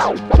Yeah.